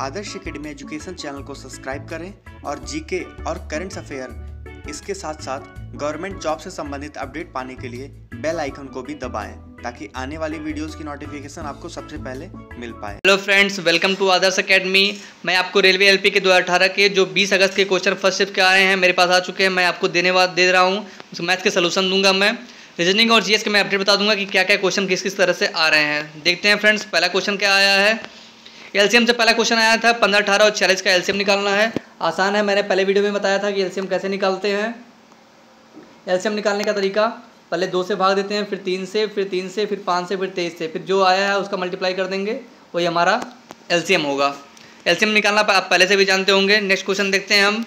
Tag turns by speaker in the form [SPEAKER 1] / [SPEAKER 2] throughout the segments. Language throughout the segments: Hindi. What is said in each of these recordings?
[SPEAKER 1] आदर्श एकेडमी एजुकेशन चैनल को सब्सक्राइब करें और जीके और करंट अफेयर इसके साथ साथ गवर्नमेंट जॉब से संबंधित अपडेट पाने के लिए बेल आइकन को भी दबाएँ, ताकि आने वाली वीडियोस की नोटिफिकेशन आपको सबसे पहले मिल पाए।
[SPEAKER 2] Hello friends, welcome to Adarsh academy मैं आपको रेलवे एलपी के 2018 के जो 20 अगस्त के क्वेश्चन फ़र्स्ट शिफ्ट के आए हैं, मेरे पास आ चुके हैं। मैं आपको देने वाद दे रहा हूँ। उस मैथ के सोल्यूशन दूँगा मैं। रीजनिंग और जीएस के मैं अपडेट बता दूँगा कि क्या क्या क्वेश्चन किस किस तरह से आ रहे हैं। देखते हैं फ्रेंड्स, पहला क्वेश्चन क्या आया है? एलसीएम से पहला क्वेश्चन आया था, पंद्रह, अठारह और चालीस का एलसीएम निकालना है। आसान है, मैंने पहले वीडियो में बताया था कि एलसीएम कैसे निकालते हैं। एलसीएम निकालने का तरीका, पहले दो से भाग देते हैं, फिर तीन से, फिर तीन से, फिर पाँच से, फिर तेईस से। फिर जो आया है, उसका मल्टीप्लाई कर देंगे, वही हमारा एलसीएम होगा। एलसीएम निकालना आप पहले से भी जानते होंगे। नेक्स्ट क्वेश्चन देखते हैं हम।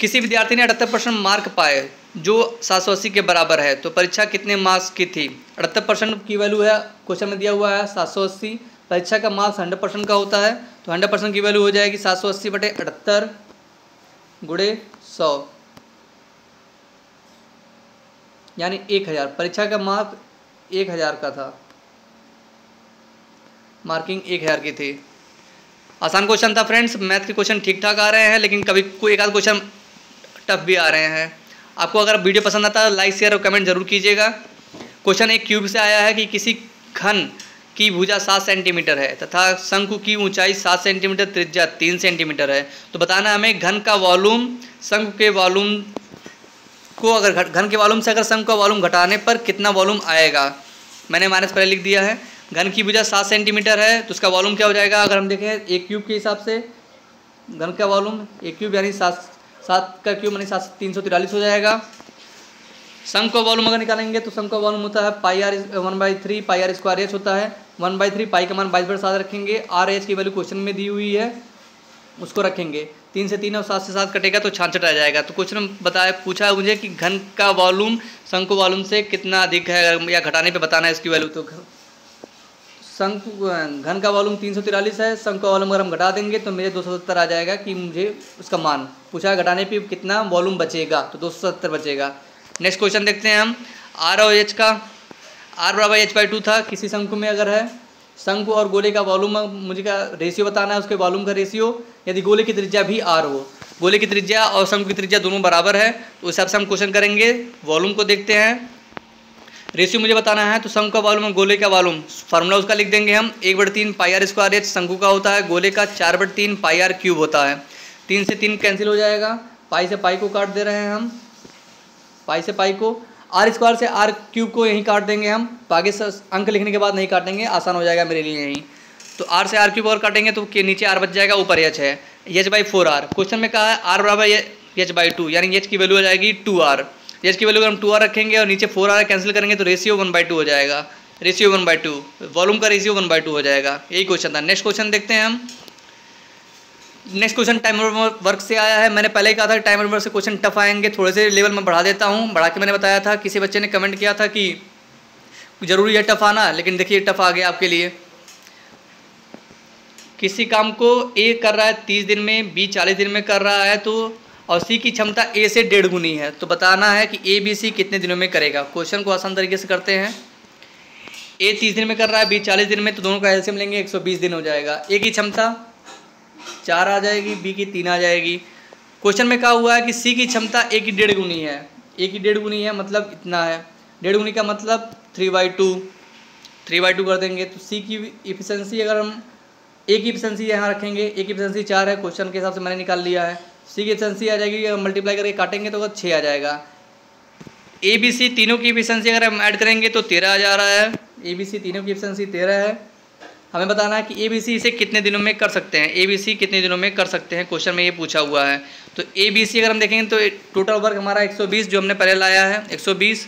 [SPEAKER 2] किसी विद्यार्थी ने अठहत्तर परसेंट मार्क पाए, जो सात सौ अस्सी के बराबर है तो परीक्षा कितने मार्क्स की थी? अठहत्तर परसेंट की वैल्यू है, क्वेश्चन में दिया हुआ है सात सौ अस्सी। परीक्षा का मार्क्स हंड्रेड परसेंट का होता है तो हंड्रेड परसेंट की वैल्यू हो जाएगी सात सौ अस्सी बटे अठहत्तर गुड़े सौ। यानी एक हज़ार। परीक्षा का मार्क एक हज़ार का था। मार्किंग एक हज़ार की थी। आसान क्वेश्चन था फ्रेंड्स, मैथ के क्वेश्चन ठीक ठाक आ रहे हैं, लेकिन कभी कोई एक आध क्वेश्चन टफ भी आ रहे हैं। आपको अगर वीडियो पसंद आता है लाइक, शेयर और कमेंट ज़रूर कीजिएगा। क्वेश्चन एक क्यूब से आया है कि किसी घन की भुजा सात सेंटीमीटर है तथा शंकु की ऊंचाई सात सेंटीमीटर त्रिज्या तीन सेंटीमीटर है। तो बताना हमें घन का वॉल्यूम शंकु के वॉल्यूम को अगर घन के वॉल्यूम से अगर शंकु का वॉल्यूम घटाने पर कितना वॉल्यूम आएगा? मैंने माइनस पहले लिख दिया है। घन की भुजा सात सेंटीमीटर है तो उसका वॉल्यूम क्या हो जाएगा? अगर हम देखें एक क्यूब के हिसाब से, घन का वॉल्यूम एक क्यूब यानी सात सात का क्यूब यानी सात, तीन सौ तिरालीस हो जाएगा। शंख का वॉल्यूम अगर निकालेंगे तो शंख का वॉल्यूम होता है pi R one by three pi R square H होता है। वन बाई थ्री पाई का मान बाईस बटे सात रखेंगे। आर एच की वैल्यू क्वेश्चन में दी हुई है, उसको रखेंगे। तीन से तीन और सात से सात कटेगा तो छाछठ आ जाएगा। तो क्वेश्चन बताया, पूछा है मुझे कि घन का वॉल्यूम शंकु वॉल्यूम से कितना अधिक है या घटाने पे बताना है इसकी वैल्यू तो शंकु घन का वॉल्यूम तीन सौ तिरालीस है शंकु का वॉल्यूम अगर हम घटा देंगे तो मेरे दो सौ सत्तर आ जाएगा कि मुझे उसका मान। पूछा घटाने पे कितना वॉल्यूम बचेगा तो दो सौ सत्तर बचेगा। नेक्स्ट क्वेश्चन देखते हैं हम। आर और एच का। आर बराबर एच बाई टू था। किसी शंकु में अगर है, शंकु और गोले का वॉल्यूम मुझे का रेशियो बताना है उसके वॉल्यूम का रेशियो यदि गोले की त्रिज्या भी आर हो, गोले की त्रिज्या और शंकु की त्रिज्या दोनों बराबर है तो उस हिसाब से हम क्वेश्चन करेंगे। वॉल्यूम को देखते हैं। रेशियो मुझे बताना है तो शंकु का वॉल्यूम और गोले का वॉल्यूम फार्मूला उसका लिख देंगे हम। एक बट तीन पाई आर स्क्वायर एच शंकु का होता है, गोले का चार बट तीन पाई आर क्यूब होता है। तीन से तीन कैंसिल हो जाएगा। पाई से पाई को काट दे रहे हैं हम। पाई से पाई को, आर स्क्वायर से आर क्यूब को यहीं काट देंगे हम तो आगे अंक लिखने के बाद नहीं काटेंगे, आसान हो जाएगा मेरे लिए यहीं। तो आर से आर क्यूब और काटेंगे तो के नीचे आर बच जाएगा, ऊपर एच है। H by four R question में कहा है आर बराबर एच बाई टू यानी एच की वैल्यू हो जाएगी टू आर एच की वैल्यू अगर हम टू आर रखेंगे और नीचे फोर आर कैंसिल करेंगे तो रेशियो वन बाई टू हो जाएगा। Ratio one by two volume का रेशियो वन बाई टू हो जाएगा। यही क्वेश्चन था। नेक्स्ट क्वेश्चन देखते हैं हम। नेक्स्ट क्वेश्चन टाइम वर्क से आया है। मैंने पहले ही कहा था टाइम वर्क से क्वेश्चन टफ आएँगे। थोड़े से लेवल में बढ़ा देता हूँ। बढ़ा के मैंने बताया था, किसी बच्चे ने कमेंट किया था कि ज़रूरी है टफ आना, लेकिन देखिए टफ आ गया आपके लिए। किसी काम को ए कर रहा है, तीस दिन में बी चालीस दिन में कर रहा है तो और सी की क्षमता ए से डेढ़ गुनी है। तो बताना है कि ए बी सी कितने दिनों में करेगा। क्वेश्चन को आसान तरीके से करते हैं। ए तीस दिन में कर रहा है बी चालीस दिन में तो दोनों का एल्सियम लेंगे, एक सौ बीस दिन हो जाएगा। ए की क्षमता चार आ जाएगी, बी की तीन आ जाएगी। क्वेश्चन में कहा हुआ है कि सी की क्षमता ए की डेढ़ गुनी है। ए की डेढ़ गुनी है मतलब इतना है। डेढ़ गुनी का मतलब three by two three by two कर देंगे। तो सी की इफिशेंसी अगर हम ए की इफिशेंसी यहाँ रखेंगे ए की इफिशेंसी चार है क्वेश्चन के हिसाब से मैंने निकाल लिया है। सी की इफिशेंसी आ जाएगी, अगर मल्टीप्लाई करके काटेंगे तो अगर छः आ जाएगा। ए बी सी तीनों की इफिशेंसी अगर हम ऐड करेंगे तो तेरह आ जा रहा है। ए बी सी तीनों की इफिशेंसी तेरह है। हमें बताना है कि ए बी सी इसे कितने दिनों में कर सकते हैं? ए बी सी कितने दिनों में कर सकते हैं? क्वेश्चन में ये पूछा हुआ है। तो ए बी सी अगर हम देखेंगे तो टोटल वर्क हमारा 120 जो हमने पहले लाया है 120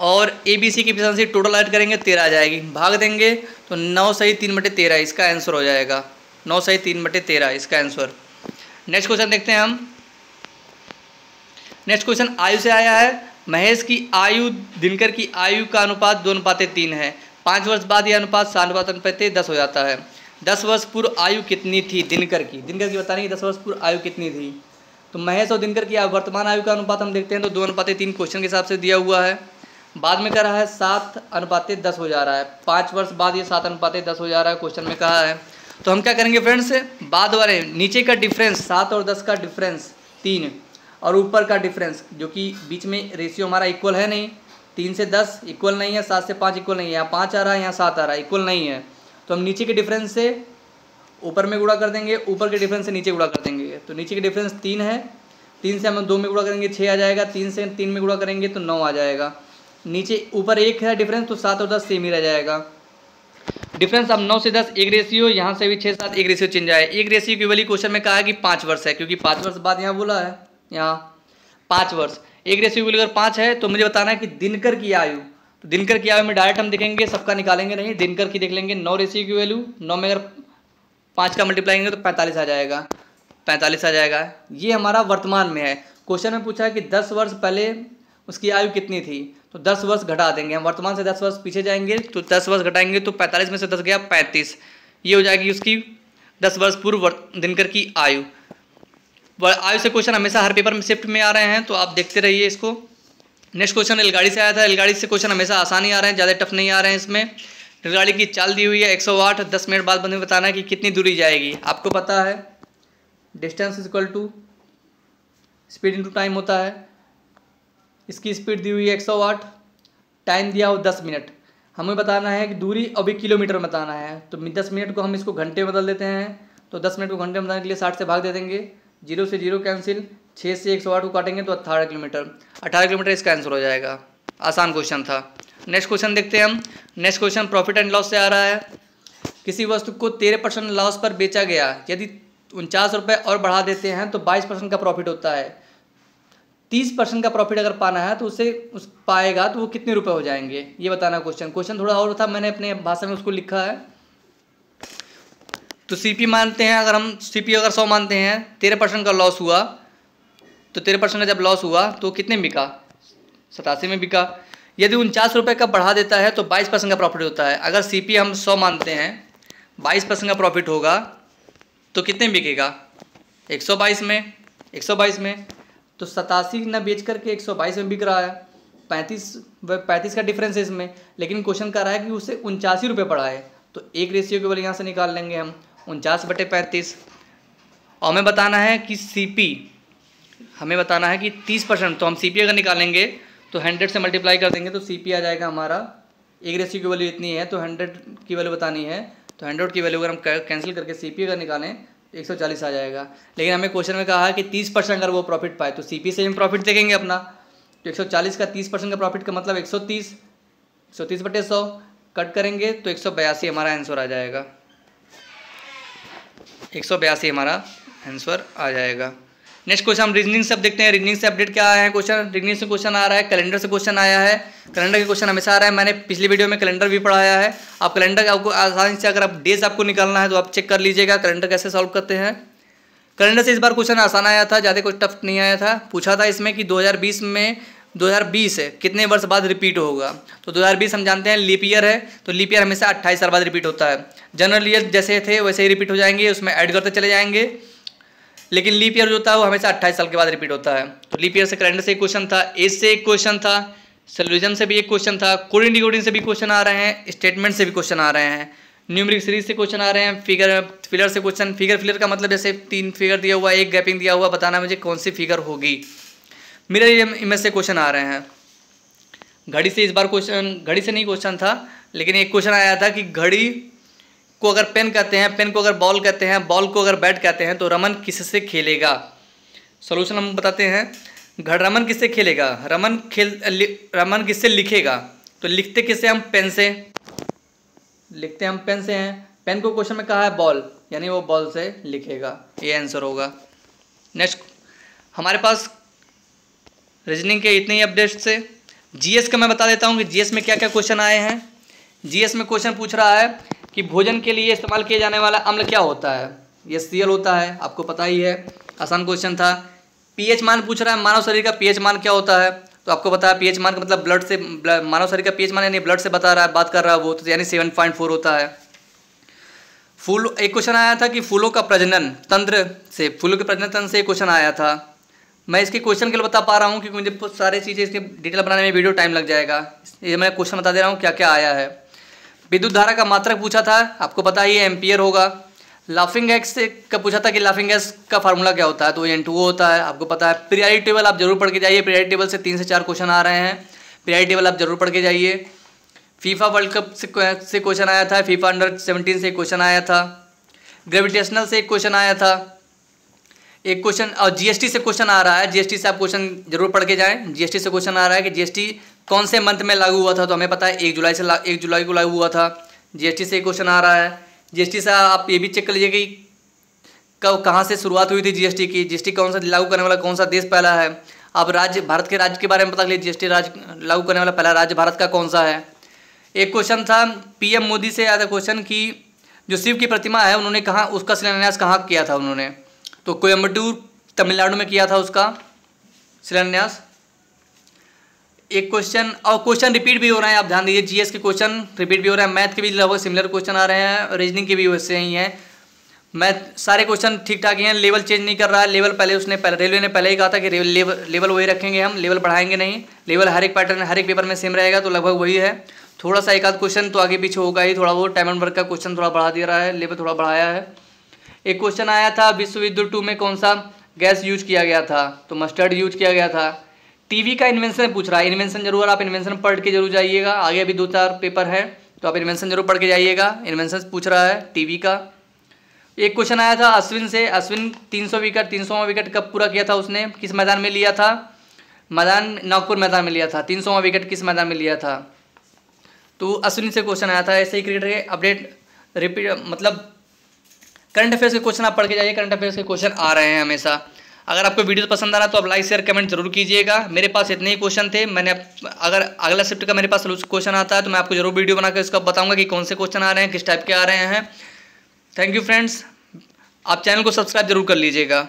[SPEAKER 2] और ए बी सी की एफिशिएंसी टोटल ऐड करेंगे, तेरह आ जाएगी। भाग देंगे तो नौ सही तीन बटे तेरह, इसका आंसर हो जाएगा। नौ सही तीन बटे तेरह, इसका आंसर नेक्स्ट क्वेश्चन देखते हैं हम। नेक्स्ट क्वेश्चन आयु से आया है। महेश की आयु, दिनकर की आयु का अनुपात दो अनुपात तीन है। पाँच वर्ष बाद यह अनुपात सात अनुपात अनुपात दस हो जाता है। दस वर्ष पूर्व आयु कितनी थी दिनकर की? दिनकर की बताने की दस वर्ष पूर्व आयु कितनी थी। तो महेश और दिनकर की वर्तमान आयु का अनुपात हम देखते हैं तो दो अनुपात तीन क्वेश्चन के हिसाब से दिया हुआ है। बाद में कह रहा है सात अनुपाते दस हो जा रहा है। पाँच वर्ष बाद ये सात अनुपाते दस हो जा रहा है क्वेश्चन में कहा है। तो हम क्या करेंगे फ्रेंड्स बाद वाले, नीचे का डिफरेंस सात और दस का डिफरेंस तीन। और ऊपर का डिफरेंस जो कि बीच में रेशियो हमारा इक्वल है नहीं। तीन से दस इक्वल नहीं है, सात से पाँच इक्वल नहीं है, यहाँ पाँच आ रहा है, यहाँ सात आ रहा है इक्वल नहीं है। तो हम नीचे के डिफरेंस से ऊपर में गुड़ा कर देंगे, ऊपर के डिफरेंस से नीचे गुड़ा कर देंगे। तो नीचे के डिफरेंस तीन है, तीन से हम दो में गुड़ा करेंगे, छः आ जाएगा, तीन से तीन में गुड़ा करेंगे तो नौ आ जाएगा। नीचे ऊपर एक है डिफरेंस तो सात और दस सेम ही रह जाएगा। डिफरेंस अब नौ से दस एक रेशियो यहाँ से भी छः सात एक रेशियो चेंज आए एक रेशियो की वाली क्वेश्चन में कहा है कि पाँच वर्ष है, क्योंकि पाँच वर्ष बाद यहाँ बोला है, यहाँ पाँच वर्ष। एक रेशियो की अगर पाँच है तो मुझे बताना है कि दिनकर की आयु। तो दिनकर की आयु में डायरेक्ट हम देखेंगे, सबका निकालेंगे नहीं, दिनकर की देख लेंगे। नौ रेशियो की वैल्यू नौ में अगर पाँच का मल्टीप्लाई करेंगे तो पैंतालीस आ जाएगा। पैंतालीस आ जाएगा। ये हमारा वर्तमान में है। क्वेश्चन में पूछा है कि दस वर्ष पहले उसकी आयु कितनी थी? तो दस वर्ष घटा देंगे। हम वर्तमान से दस वर्ष पीछे जाएँगे तो दस वर्ष घटाएँगे तो पैंतालीस में से दस गया पैंतीस। ये हो जाएगी उसकी दस वर्ष पूर्व दिनकर की आयु। आयु से क्वेश्चन हमेशा हर पेपर में शिफ्ट में आ रहे हैं तो आप देखते रहिए इसको। नेक्स्ट क्वेश्चन रेलगाड़ी से आया था। रेलगाड़ी से क्वेश्चन हमेशा आसानी आ रहे हैं, ज़्यादा टफ नहीं आ रहे हैं इसमें। रेलगाड़ी की चाल दी हुई है एक सौ आठ, दस मिनट बाद बंदे बताना है कि कितनी दूरी जाएगी। आपको पता है distance is equal to speed into time होता है। इसकी स्पीड दी हुई है एक सौ आठ टाइम दिया हो दस मिनट। हमें बताना है कि दूरी अभी किलोमीटर बताना है। तो दस मिनट को हम इसको घंटे बदल देते हैं। तो दस मिनट को घंटे में बताने के लिए साठ से भाग दे देंगे। ज़ीरो से ज़ीरो कैंसिल छः से एक सौ आठ को काटेंगे तो अट्ठारह किलोमीटर। अट्ठारह किलोमीटर इसका आंसर हो जाएगा। आसान क्वेश्चन था। नेक्स्ट क्वेश्चन देखते हैं हम। Next question, profit and loss से आ रहा है। किसी वस्तु को तेरह परसेंट लॉस पर बेचा गया। यदि उनचास रुपये और बढ़ा देते हैं तो बाईस परसेंट का प्रॉफिट होता है। तीस परसेंट का प्रॉफिट अगर पाना है तो उसे उस पाएगा तो वो कितने रुपए हो जाएँगे? ये बताना क्वेश्चन। क्वेश्चन थोड़ा और था, मैंने अपने भाषा में उसको लिखा है। तो सीपी मानते हैं, अगर हम सीपी अगर सौ मानते हैं, तेरह परसेंट का लॉस हुआ तो तेरह परसेंट का जब लॉस हुआ तो कितने में बिका? सतासी में बिका। यदि उनचास रुपये का बढ़ा देता है तो बाईस परसेंट का प्रॉफिट होता है। अगर सीपी हम सौ मानते हैं, बाईस परसेंट का प्रॉफिट होगा तो कितने बिकेगा? एक सौ बाईस में। एक सौ बाईस में। तो सतासी न बेच करके एक सौ बाईस में बिक रहा है। पैंतीस पैंतीस का डिफरेंस है इसमें। लेकिन क्वेश्चन कर रहा है कि उसे उनचासी रुपये पड़ा है। तो एक रेशियो केवल यहाँ से निकाल लेंगे हम। उनचास बटे पैंतीस। और हमें बताना है कि सीपी हमें बताना है कि तीस परसेंट तो हम CP अगर निकालेंगे तो हंड्रेड से मल्टीप्लाई कर देंगे तो सीपी आ जाएगा हमारा। एक रेशियो की वैल्यू इतनी है तो हंड्रेड की वैल्यू बतानी है। तो हंड्रेड की वैल्यू अगर हम कैंसिल करके सी पी अगर निकालें एक सौ चालीस आ जाएगा। लेकिन हमें क्वेश्चन में कहा है कि तीस परसेंट अगर वो प्रॉफिट पाए तो सीपी से हम प्रॉफिट देखेंगे अपना। तो एक सौ चालीस का तीस परसेंट का प्रॉफिट का मतलब एक सौ तीस। एक सौ तीस बटे सौ कट करेंगे तो एक सौ बयासी हमारा आंसर आ जाएगा। एक सौ बयासी हमारा आंसर आ जाएगा। नेक्स्ट क्वेश्चन हम रीजनिंग से अब देखते हैं। रीजनिंग से अपडेट क्या आया है? क्वेश्चन रीजनिंग से क्वेश्चन आ रहा है। कैलेंडर से क्वेश्चन आया है। कैलेंडर के क्वेश्चन हमेशा आ रहा है। मैंने पिछली वीडियो में कैलेंडर भी पढ़ाया है। आप कैलेंडर आपको आसानी से अगर आप डेज़ आपको निकालना है तो आप चेक कर लीजिएगा। कैलेंडर कैसे सॉल्व करते हैं? कैलेंडर से इस बार क्वेश्चन आसान आया था। ज़्यादा कुछ टफ नहीं आया था। पूछा था इसमें कि 2020 में 2020 है, कितने वर्ष बाद रिपीट होगा? तो 2020 हम जानते हैं लीप ईयर है तो लीप ईयर हमेशा अट्ठाईस साल बाद रिपीट होता है। जनरल ईयर जैसे थे, वैसे ही रिपीट हो जाएँगे, उसमें ऐड करते चले जाएँगे। लेकिन लीप ईयर जो होता है वो हमेशा अट्ठाईस साल के बाद रिपीट होता है। तो लीप ईयर से कैलेंडर से एक क्वेश्चन था एज से एक क्वेश्चन था सेलुजम से भी एक क्वेश्चन था कोडिंग डिकोडिंग से भी क्वेश्चन आ रहे हैं स्टेटमेंट से भी क्वेश्चन आ रहे हैं न्यूमरिक सीरीज़ से क्वेश्चन आ रहे हैं फिगर फिलर से क्वेश्चन फिगर फिलर का मतलब जैसे तीन फिगर दिया हुआ, एक गैपिंग दिया हुआ, बताना मुझे कौन सी फिगर होगी। मिरर इमेज से क्वेश्चन आ रहे हैं। घड़ी से इस बार क्वेश्चन घड़ी से नहीं क्वेश्चन था, लेकिन एक क्वेश्चन आया था कि घड़ी को अगर पेन कहते हैं पेन को अगर बॉल कहते हैं बॉल को अगर बैट कहते हैं तो रमन किससे खेलेगा? सोल्यूशन हम बताते हैं। घड़ रमन किससे खेलेगा? रमन खेल रमन किससे लिखेगा? तो लिखते किससे हम पेन से? लिखते हम पेन से हैं। पेन को क्वेश्चन में कहा है बॉल यानी वो बॉल से लिखेगा। ये आंसर होगा। नेक्स्ट हमारे पास रीजनिंग के इतने ही अपडेट्स से। जीएस का मैं बता देता हूँ कि जीएस में क्या क्या क्वेश्चन आए हैं। जीएस में क्वेश्चन पूछ रहा है कि भोजन के लिए इस्तेमाल किया जाने वाला अम्ल क्या होता है? ये सी होता है, आपको पता ही है। आसान क्वेश्चन था। पीएच मान पूछ रहा है, मानव शरीर का पीएच मान क्या होता है? तो आपको है, पीएच मान का मतलब ब्लड से मानव शरीर का पीएच मान यानी ब्लड से बता रहा है, बात कर रहा है वो तो यानी सेवन पॉइंट फोर होता है। फूल, एक क्वेश्चन आया था कि फूलों का प्रजनन तंत्र से, फूलों के प्रजनन तंत्र से एक क्वेश्चन आया था। मैं इसके क्वेश्चन के लिए बता पा रहा हूँ, क्योंकि मुझे सारी चीज़ें इसके डिटेल बनाने में वीडियो टाइम लग जाएगा। ये मैं क्वेश्चन बता दे रहा हूँ क्या क्या आया है। विद्युत धारा का मात्रक पूछा था, आपको पता ही एम्पियर होगा। लाफिंग गैस से का पूछा था कि लाफिंग गैस का फार्मूला क्या होता है तो एन टू होता है। आपको पता है प्रियारी टेबल आप ज़रूर पढ़ के जाइए। प्रियारी टेबल से तीन से चार क्वेश्चन आ रहे हैं। प्रियारी टेबल आप ज़रूर पढ़ के जाइए। फीफा वर्ल्ड कप से क्वेश्चन आया था। फीफा अंडर सेवनटीन से क्वेश्चन आया था। ग्रेविटेशनल से एक क्वेश्चन आया था। एक क्वेश्चन और जीएसटी से क्वेश्चन आ रहा है। जीएसटी से आप क्वेश्चन ज़रूर पढ़ के जाएँ। जीएसटी से क्वेश्चन आ रहा है कि जीएसटी कौन से मंथ में लागू हुआ था? तो हमें पता है, एक जुलाई से एक जुलाई को लागू हुआ था। जीएसटी से क्वेश्चन आ रहा है। जीएसटी से आप ये भी चेक कर लीजिए कि कब, कहाँ से शुरुआत हुई थी जीएसटी की? जीएसटी कौन सा लागू करने वाला, कौन सा देश पहला है? आप राज्य, भारत के राज्य के बारे में पता लीजिए। जीएसटी राज्य लागू करने वाला पहला राज्य भारत का कौन सा है? एक क्वेश्चन था पीएम मोदी से आया था क्वेश्चन कि जो शिव की प्रतिमा है, उन्होंने कहाँ, उसका शिलान्यास कहाँ किया था उन्होंने? तो कोयम्बटूर तमिलनाडु में किया था उसका शिलान्यास। एक क्वेश्चन और क्वेश्चन रिपीट भी हो रहे हैं, आप ध्यान दीजिए जीएस के क्वेश्चन रिपीट भी हो रहे हैं मैथ के भी लगभग सिमिलर क्वेश्चन आ रहे हैं रीजनिंग के भी वैसे ही हैं। मैथ सारे क्वेश्चन ठीक ठाक ही हैं लेवल चेंज नहीं कर रहा है लेवल पहले उसने, पहले रेलवे ने पहले ही कहा था कि लेवल लेवल वही रखेंगे हम लेवल बढ़ाएँगे नहीं लेवल हर एक पैटर्न हर एक पेपर में सेम रहेगा तो लगभग वही है। थोड़ा सा एक आध क्वेश्चन तो आगे पीछे होगा ही, थोड़ा बहुत टाइम एंड वर्क का क्वेश्चन थोड़ा बढ़ा दे रहा है लेवल थोड़ा बढ़ाया है। एक क्वेश्चन आया था विश्व विद्युत टू में कौन सा गैस यूज़ किया गया था? तो मस्टर्ड यूज़ किया गया था। टीवी का इन्वेंशन पूछ रहा है इन्वेंशन ज़रूर, आप इन्वेंशन पढ़ के ज़रूर जाइएगा। आगे अभी दो चार पेपर है तो आप इन्वेंशन ज़रूर पढ़ के जाइएगा। इन्वेंशन पूछ रहा है टीवी का। एक क्वेश्चन आया था अश्विन से, अश्विन 300 विकेट 300वां विकेट कब पूरा किया था उसने? किस मैदान में लिया था? मैदान, नागपुर मैदान में लिया था। 300वां विकेट किस मैदान में लिया था? तो अश्विन से क्वेश्चन आया था, ऐसे ही क्रिकेट के अपडेट रिपीट मतलब करंट अफेयर्स के क्वेश्चन आप पढ़ के जाइए करंट अफेयर्स के क्वेश्चन आ रहे हैं हमेशा। अगर आपको वीडियो पसंद आ रहा तो आप लाइक शेयर कमेंट ज़रूर कीजिएगा। मेरे पास इतने ही क्वेश्चन थे। मैंने अगर अगला शिफ्ट का मेरे पास क्वेश्चन आता है तो मैं आपको ज़रूर वीडियो बनाकर इसका बताऊँगा कि कौन से क्वेश्चन आ रहे हैं, किस टाइप के आ रहे हैं। थैंक यू फ्रेंड्स आप चैनल को सब्सक्राइब ज़रूर कर लीजिएगा।